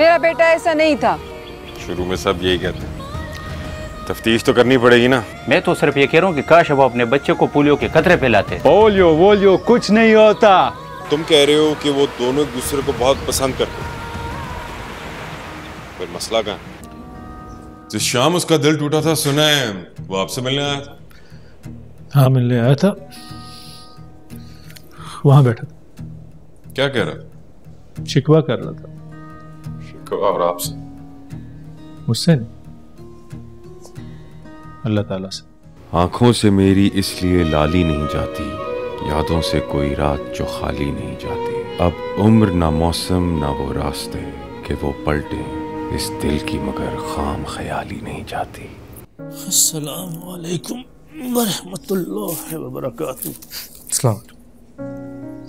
मेरा बेटा ऐसा नहीं था। शुरू में सब यही कहते तफ्तीश तो करनी पड़ेगी ना। मैं तो सिर्फ़ ये कह रहा हूँ कि काश वो अपने बच्चे को पोलियो के खतरे फैलाते। पोलियो वोलियो कुछ नहीं होता। तुम कह रहे हो कि वो दोनों एक दूसरे को बहुत पसंद करते फिर मसला कहाँ है? जिस शाम उसका दिल टूटा था सुना है वो आपसे मिलने आया था। हाँ मिलने आया था। वहाँ बैठा था। क्या कह रहा शिकवा कर रहा था। शिकवा और आपसे। मुझसे नहीं। अल्लाह ताला से। आँखों से मेरी इसलिए लाली नहीं जाती यादों से कोई रात जो खाली नहीं जाती। अब उम्र ना मौसम ना वो रास्ते कि वो पलटे इस दिल की मगर खाम ख्याली नहीं जाती। अस्सलाम वालेकुम वरहमतुल्लाहि वबरकातुहू।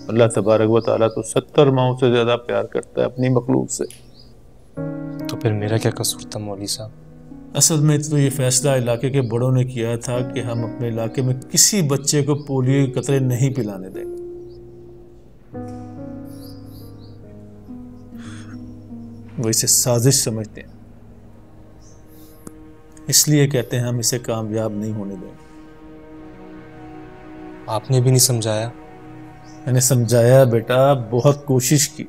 अल्लाह तबारक व ताला तो सत्तर माओं से ज़्यादा प्यार करता है अपनी मखलूक से। तो फिर मेरा क्या कसूर था मौली साहब? असल में तो ये फैसला इलाके के बड़ों ने किया था कि हम अपने इलाके में किसी बच्चे को पोलियो के कतरे नहीं पिलाने देंगे। वो इसे साजिश समझते हैं। इसलिए कहते हैं हम इसे कामयाब नहीं होने देंगे। आपने भी नहीं समझाया? मैंने समझाया बेटा बहुत कोशिश की।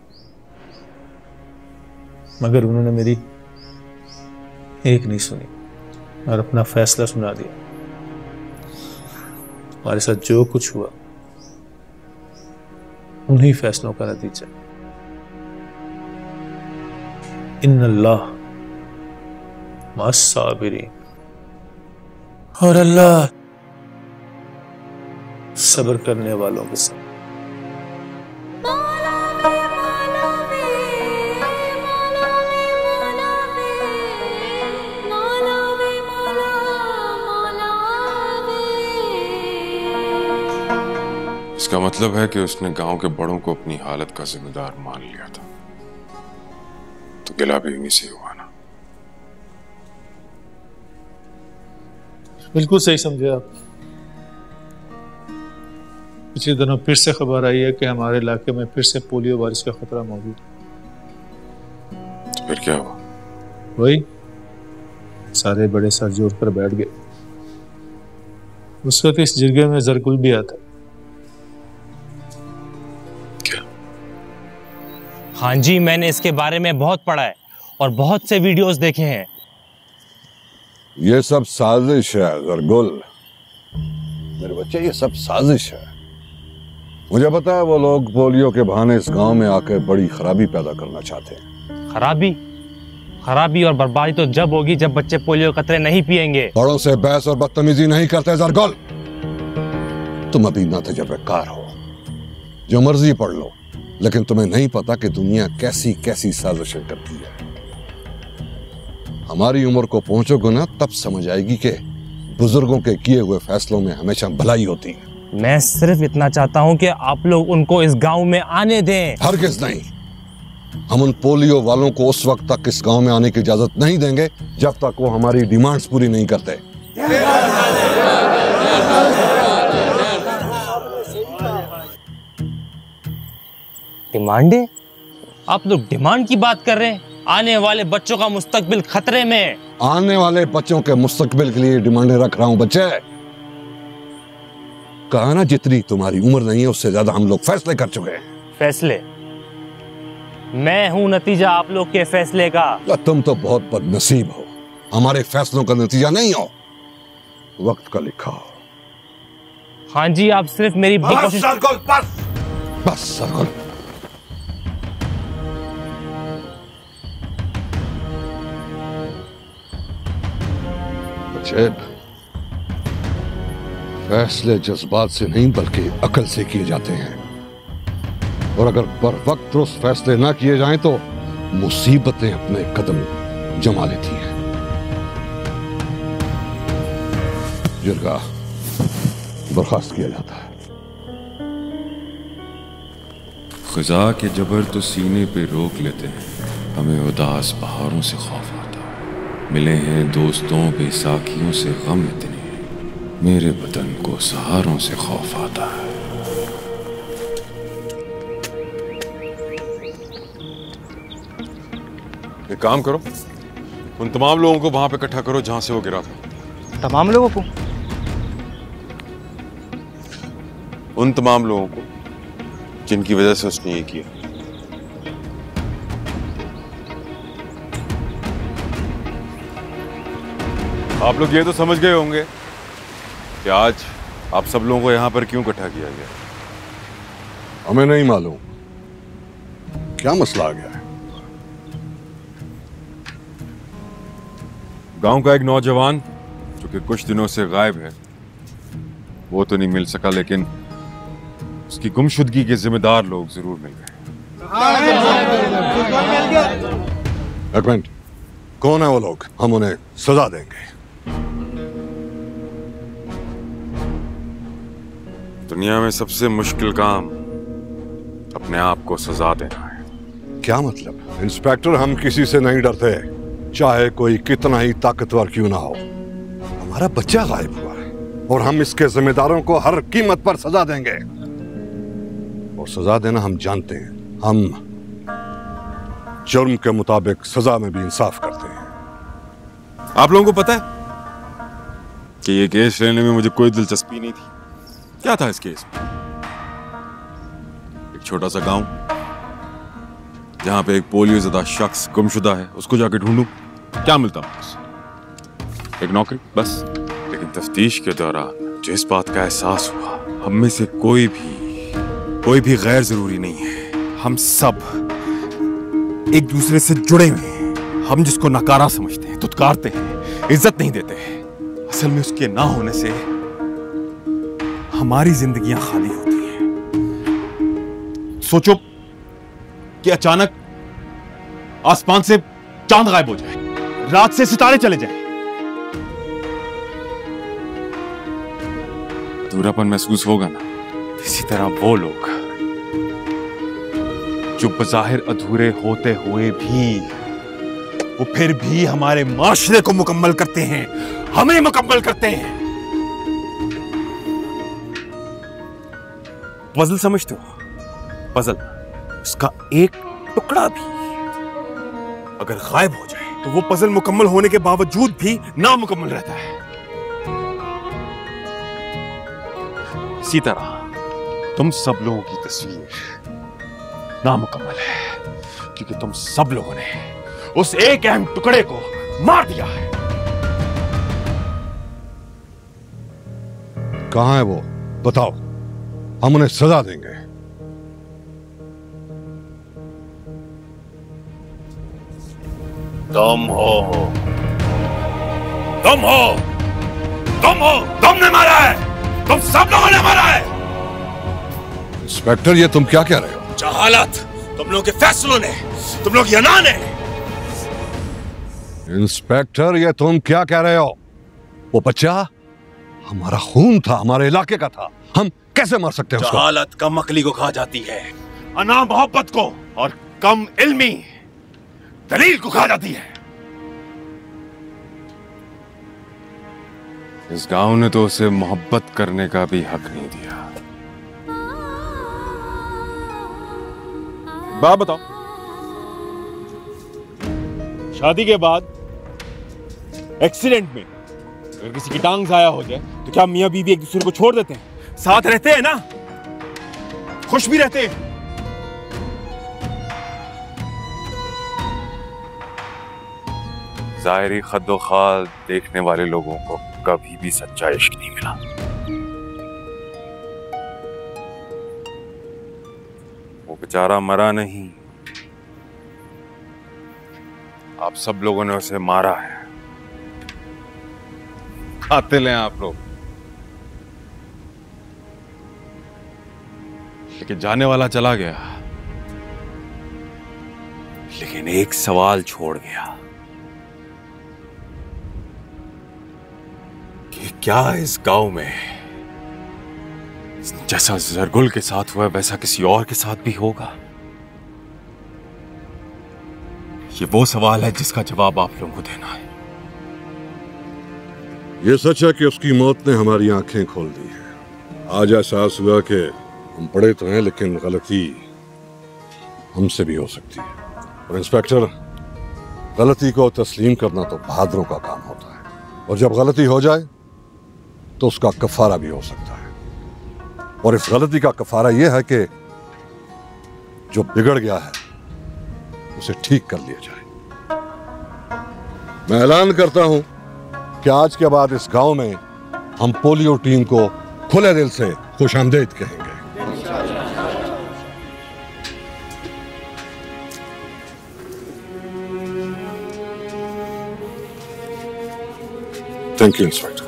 मगर उन्होंने मेरी एक नहीं सुनी और अपना फैसला सुना दिया। हमारे साथ जो कुछ हुआ, उन्हीं फैसलों का नतीजा। इन अल्लाह और अल्लाह सब्र करने वालों के साथ। इसका मतलब है कि उसने गाँव के बड़ों को अपनी हालत का जिम्मेदार मान लिया था। तो गिला भी उन्हीं से हुआ ना। बिल्कुल सही समझे आप। पिछले दिनों फिर से खबर आई है कि हमारे इलाके में फिर से पोलियो वायरस का खतरा मौजूद है। तो फिर क्या हुआ? वही सारे बड़े सर जोड़ कर बैठ गए। उस वक्त इस जिरगे में जरकुल भी आता। हाँ जी मैंने इसके बारे में बहुत पढ़ा है और बहुत से वीडियोस देखे हैं। ये सब साजिश है गरगुल मेरे बच्चे ये सब साजिश है। मुझे पता है वो लोग पोलियो के बहाने इस गाँव में आकर बड़ी खराबी पैदा करना चाहते हैं। खराबी? खराबी और बर्बादी तो जब होगी जब बच्चे पोलियो कतरे नहीं पिएँगे बड़ों से बहस और बदतमीजी नहीं करते जरगुल तुम अभी ना तजर्बेकार हो। जो मर्ज़ी पढ़ लो। लेकिन तुम्हें नहीं पता कि दुनिया कैसी कैसी साजिशें करती है। हमारी उम्र को पहुंचोगे ना तब समझ आएगी कि बुज़ुर्गों के किए हुए फैसलों में हमेशा भलाई होती है। मैं सिर्फ़ इतना चाहता हूँ कि आप लोग उनको इस गाँव में आने दें। हरगिज नहीं। हम उन पोलियो वालों को उस वक्त तक इस गाँव में आने की इजाज़त नहीं देंगे जब तक वो हमारी डिमांड्स पूरी नहीं करते। डिमांडे आप लोग डिमांड की बात कर रहे हैं? आने वाले बच्चों का मुस्तकबिल खतरे में आने वाले बच्चों के मुस्तकबिल के लिए डिमांडें रख रहा हूँ बच्चे। कहा ना जितनी तुम्हारी उम्र नहीं है उससे ज़्यादा हम लोग फैसले कर चुके हैं। फैसले? मैं हूँ नतीजा आप लोग के फैसले का। तुम तो बहुत बदनसीब हो। हमारे फैसलों का नतीजा नहीं हो। वक्त का लिखा। हो हाँ जी आप सिर्फ़ मेरी कोशिश बस। बस, सरगुल। बच्चे फैसले जज्बात से नहीं, बल्कि अकल से किए जाते हैं। और अगर बर वक्त उस फैसले ना किए जाएँ तो मुसीबतें अपने कदम जमा लेती हैं। जिरगा, बर्खास्त किया जाता है। खुजा के जबर तो सीने पे रोक लेते हैं। हमें उदास पहाड़ों से खौफ मिले हैं दोस्तों बेसाखियों से गम इतने। मेरे बदन को सहारों से खौफ आता है। एक काम करो उन तमाम लोगों को वहाँ पे इकट्ठा करो जहाँ से वो गिरा था। तमाम लोगों को? उन तमाम लोगों को जिनकी वजह से उसने ये किया। आप लोग ये तो समझ गए होंगे कि आज आप सब लोगों को यहाँ पर क्यों इकट्ठा किया गया। हमें नहीं मालूम क्या मसला आ गया है। गाँव का एक नौजवान जो कि कुछ दिनों से गायब है वो तो नहीं मिल सका लेकिन उसकी गुमशुदगी के जिम्मेदार लोग ज़रूर मिल गए। कौन है वो लोग? हम उन्हें सजा देंगे। दुनिया में सबसे मुश्किल काम अपने आप को सजा देना है। क्या मतलब? इंस्पेक्टर हम किसी से नहीं डरते। चाहे कोई कितना ही ताकतवर क्यों ना हो। हमारा बच्चा गायब हुआ है और हम इसके जिम्मेदारों को हर कीमत पर सजा देंगे। और सजा देना हम जानते हैं। हम जुर्म के मुताबिक सजा में भी इंसाफ करते हैं। आप लोगों को पता है कि ये केस लेने में मुझे कोई दिलचस्पी नहीं थी। क्या था इस केस में एक छोटा सा गाँव, जहाँ पे एक पोलियो ज़्यादा शख्स गुमशुदा है, उसको जाके ढूंढूं। क्या मिलता मुझसे एक नौकरी, बस। लेकिन तफ्तीश के दौरान जो इस बात का एहसास हुआ, हम में से कोई भी कोई भी गैर ज़रूरी नहीं है। हम सब एक दूसरे से जुड़े हुए हैं हम जिसको नकारा समझते हैं, तुतकारते हैं, इज़्ज़त नहीं देते हैं। असल में उसके ना होने से हमारी जिंदगियाँ खाली होती हैं। सोचो कि अचानक आसमान से चाँद गायब हो जाए रात से सितारे चले जाए। दूरापन महसूस होगा ना? इसी तरह वो लोग जो बजाहिर अधूरे होते हुए भी वो फिर भी हमारे माशरे को मुकम्मल करते हैं हमें मुकम्मल करते हैं। पजल समझते हो? पजल उसका एक टुकड़ा भी अगर गायब हो जाए तो वो पजल मुकम्मल होने के बावजूद भी नामुकम्मल रहता है। इसी तरह तुम सब लोगों की तस्वीर नामुकम्मल है, क्योंकि तुम सब लोगों ने उस एक अहम टुकड़े को मार दिया है। कहाँ है वो? बताओ। हम उन्हें सजा देंगे। तुम हो। तुम हो। तुम हो। तुमने मारा है। तुम सब लोगों ने मारा है। इंस्पेक्टर ये तुम क्या कह रहे हो? जहालत। तुम लोगों के फैसलों ने। तुम लोग यना ने इंस्पेक्टर ये तुम क्या कह रहे हो? वो बच्चा हमारा खून था हमारे इलाके का था। हम कैसे मार सकते हैं उसको? जहालत कम अकली को खा जाती है। अना मोहब्बत को और कम इल्मी दलील को खा जाती है। इस गाँव ने तो उसे मोहब्बत करने का भी हक नहीं दिया। बात बताओ। शादी के बाद एक्सीडेंट में अगर किसी की टांग जाया हो जाए तो क्या मियाँ बीवी एक दूसरे को छोड़ देते हैं? साथ रहते हैं ना? खुश भी रहते हैं। जाहिरी खद्दो खाल देखने वाले लोगों को कभी भी सच्चा इश्क नहीं मिला। वो बेचारा मरा नहीं। आप सब लोगों ने उसे मारा है। कातिल हैं आप लोग। लेकिन जाने वाला चला गया। लेकिन एक सवाल छोड़ गया। कि क्या इस गाँव में जैसा जरगुल के साथ हुआ, वैसा किसी और के साथ भी होगा? ये वो सवाल है जिसका जवाब आप लोगों को देना है। ये सच है कि उसकी मौत ने हमारी आँखें खोल दी है। आज एहसास हुआ कि हम पढ़े तो हैं, लेकिन गलती हमसे भी हो सकती है। और इंस्पेक्टर, गलती को तस्लीम करना तो बहादुरों का काम होता है। और जब गलती हो जाए तो उसका कफारा भी हो सकता है। और इस गलती का कफारा यह है कि जो बिगड़ गया है, उसे ठीक कर लिया जाए। मैं ऐलान करता हूँ कि आज के बाद इस गाँव में हम पोलियो टीम को खुले दिल से खुश आमदेद कहेंगे। थैंक यू इंस्पेक्टर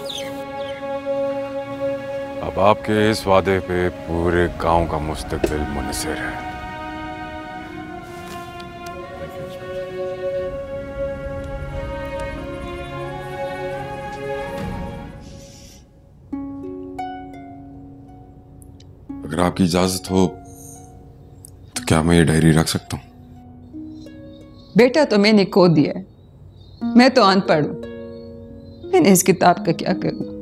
अब आपके इस वादे पे पूरे गाँव का मुस्तकबिल मुनसर है। अगर आपकी इजाज़त हो तो क्या मैं ये डायरी रख सकता हूँ? बेटा तो मैंने खो दिया है। मैं तो अनपढ़ हूँ। मैंने इस किताब का क्या करूँ?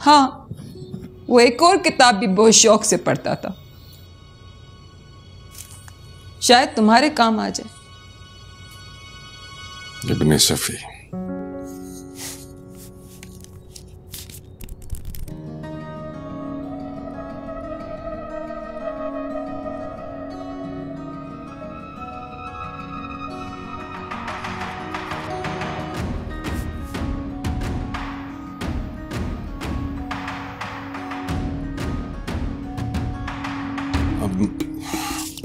हाँ वो एक और किताब भी बहुत शौक से पढ़ता था। शायद तुम्हारे काम आ जाए। सफी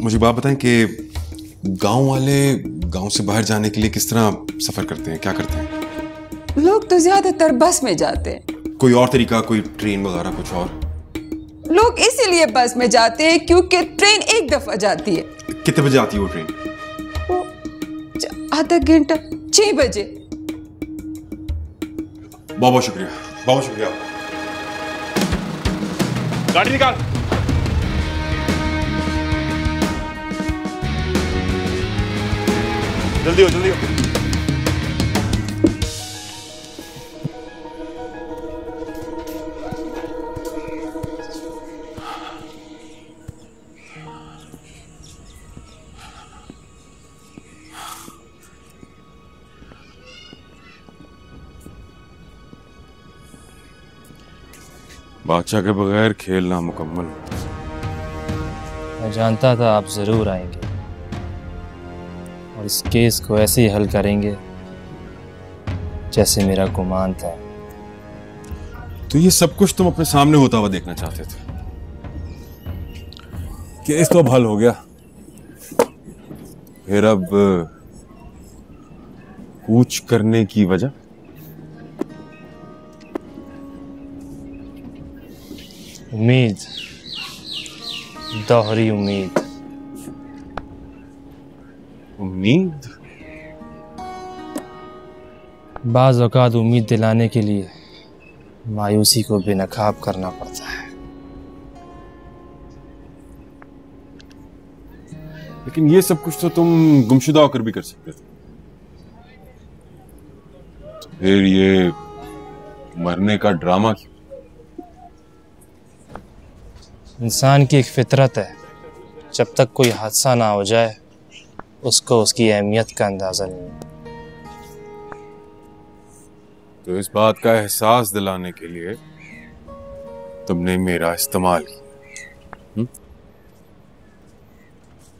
मुझे बात बताएँ कि गाँव वाले गाँव से बाहर जाने के लिए किस तरह सफ़र करते हैं क्या करते हैं? लोग तो ज़्यादातर बस में जाते हैं। कोई और तरीका कोई ट्रेन वगैरह कुछ और? लोग इसीलिए बस में जाते हैं क्योंकि ट्रेन एक दफ़ा जाती है। कितने बजे आती है वो ट्रेन? आधा घंटा छह बजे। बहुत बहुत शुक्रिया बहुत शुक्रिया। गाड़ी निकाल। जल्दी हो जल्दी हो। बादशाह के बगैर खेलना मुकम्मल। मैं जानता था आप ज़रूर आएँगे। और इस केस को ऐसे ही हल करेंगे जैसे मेरा गुमान था। तो ये सब कुछ तुम अपने सामने होता हुआ देखना चाहते थे? केस तो अब हल हो गया। फिर अब पूछ करने की वजह? उम्मीद दोहरी उम्मीद। उम्मीद? बाज औकात उम्मीद दिलाने के लिए मायूसी को बेनकाब करना पड़ता है। लेकिन ये सब कुछ तो तुम गुमशुदा होकर भी कर सकते थे। तो फिर ये मरने का ड्रामा क्यों? इंसान की एक फितरत है जब तक कोई हादसा ना हो जाए। उसको उसकी अहमियत का अंदाज़ा नहीं तो इस बात का एहसास दिलाने के लिए तुमने मेरा इस्तेमाल किया।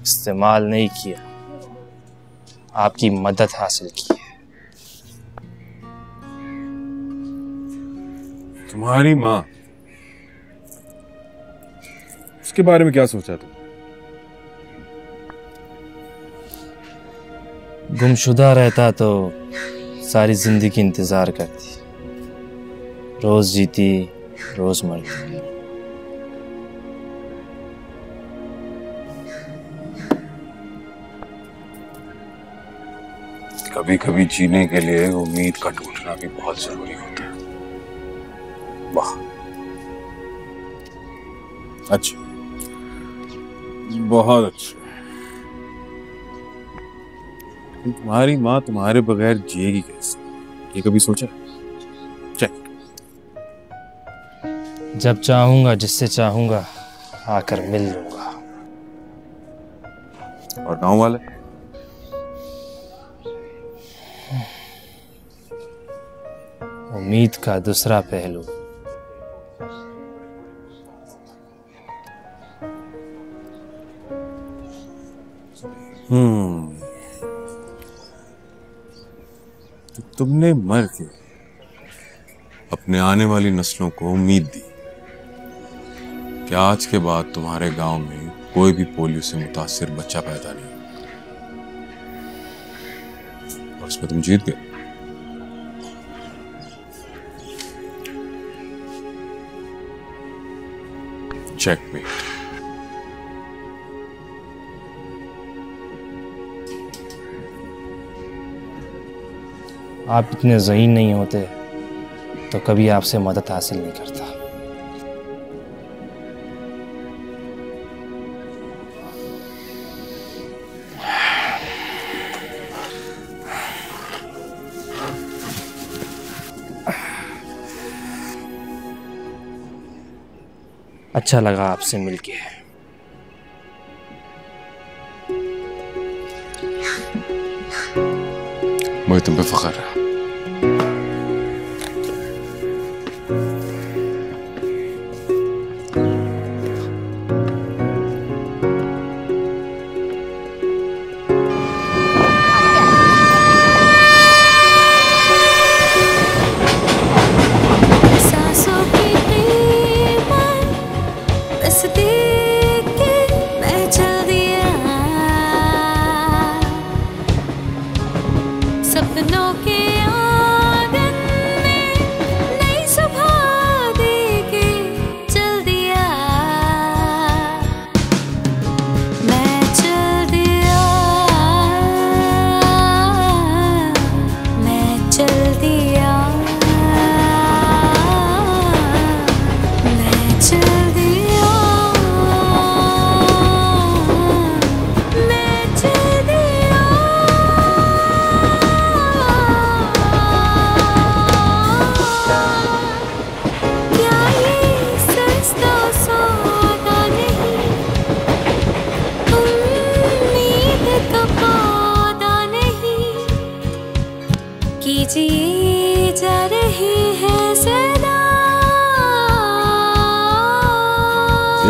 इस्तेमाल नहीं किया आपकी मदद हासिल की है। तुम्हारी माँ उसके बारे में क्या सोचा तुम गुमशुदा रहता तो सारी ज़िंदगी इंतज़ार करती। रोज जीती, रोज मरती। कभी कभी जीने के लिए उम्मीद का टूटना भी बहुत ज़रूरी होता है। वाह। अच्छा। बहुत अच्छा। तुम्हारी माँ तुम्हारे बगैर जिएगी कैसे? ये कभी सोचा चेक जब चाहूँगा जिससे चाहूँगा आकर मिल लूँगा। और गाँव वाले? उम्मीद का दूसरा पहलू। हम्म। तुमने मर के अपने आने वाली नस्लों को उम्मीद दी कि आज के बाद तुम्हारे गाँव में कोई भी पोलियो से मुतासिर बच्चा पैदा नहीं और उसमें तुम जीत गए। चेकमेट आप इतने जहीन नहीं होते तो कभी आपसे मदद हासिल नहीं करता। अच्छा लगा आपसे मिलके। मुझे तुम पे फख्र है।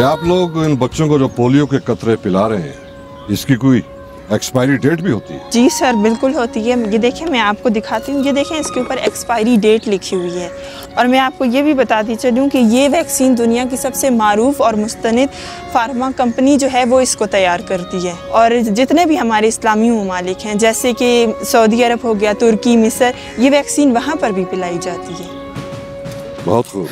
ये आप लोग इन बच्चों को जो पोलियो के कतरे पिला रहे हैं इसकी कोई एक्सपायरी डेट भी होती है? जी सर बिल्कुल होती है। ये देखें मैं आपको दिखाती हूँ। ये देखें इसके ऊपर एक्सपायरी डेट लिखी हुई है। और मैं आपको ये भी बताती चलूँ कि ये वैक्सीन दुनिया की सबसे मरूफ और मुस्तनद फार्मा कंपनी जो है वो इसको तैयार करती है। और जितने भी हमारे इस्लामी ममालिक हैं जैसे कि सऊदी अरब हो गया तुर्की मिसर ये वैक्सीन वहाँ पर भी पिलाई जाती है। बहुत खूब।